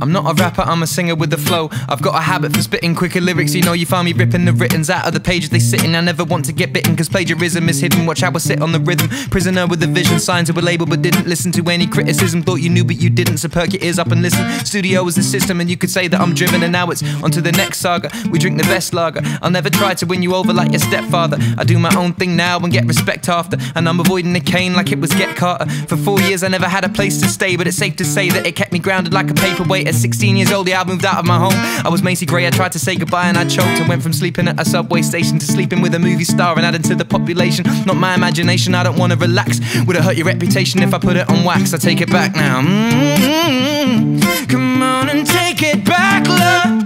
I'm not a rapper, I'm a singer with the flow. I've got a habit for spitting quicker lyrics. You know, you find me ripping the writtens out of the pages they sit in. I never want to get bitten, cause plagiarism is hidden. Watch how I sit on the rhythm. Prisoner with a vision, signed to a label, but didn't listen to any criticism. Thought you knew, but you didn't, so perk your ears up and listen. Studio is the system, and you could say that I'm driven, and now it's on to the next saga. We drink the best lager. I'll never try to win you over like your stepfather. I do my own thing now and get respect after. And I'm avoiding the cane like it was Get Carter. For four years, I never had a place to stay, but it's safe to say that it kept me grounded like a paperweight. At 16 years old, yeah, I moved out of my home. I was Macy Gray, I tried to say goodbye and I choked. I went from sleeping at a subway station to sleeping with a movie star and adding to the population. Not my imagination, I don't wanna relax. Would it hurt your reputation if I put it on wax? I take it back now. Mm -hmm. Come on and take it back, love.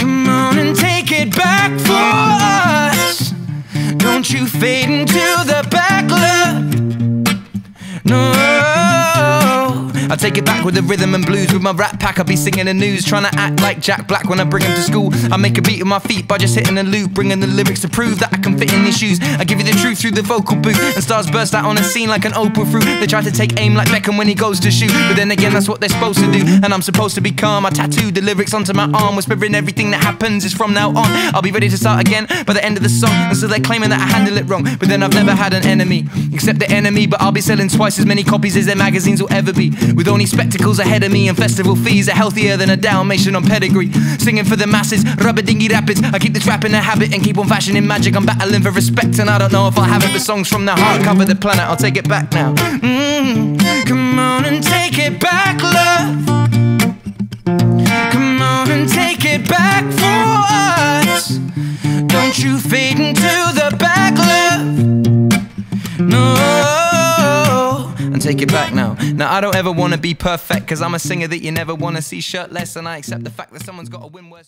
Come on and take it back for us. Don't you fade into the back, I take it back with the rhythm and blues with my rap pack. I'll be singing the news, trying to act like Jack Black when I bring him to school. I make a beat with my feet by just hitting a loop, bringing the lyrics to prove that I can fit in these shoes. I give you the truth through the vocal booth, and stars burst out on a scene like an Oprah fruit. They try to take aim like Beckham when he goes to shoot, but then again that's what they're supposed to do. And I'm supposed to be calm. I tattooed the lyrics onto my arm, whispering everything that happens is from now on. I'll be ready to start again by the end of the song, and so they're claiming that I handle it wrong. But then I've never had an enemy, except the enemy. But I'll be selling twice as many copies as their magazines will ever be, with only spectacles ahead of me and festival fees are healthier than a Dalmatian on pedigree. Singing for the masses, rubber dingy rapids. I keep the trap in a habit and keep on fashioning magic. I'm battling for respect and I don't know if I have it, but songs from the heart cover the planet. I'll take it back now. Mm, come on and take it back, love. Come on and take it back for us. Don't you fade into and take it back now. Now, I don't ever wanna be perfect, cause I'm a singer that you never wanna see shirtless, and I accept the fact that someone's gotta win worse.